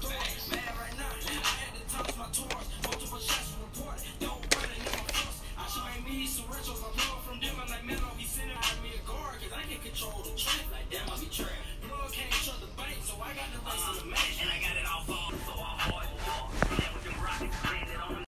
Max, Max,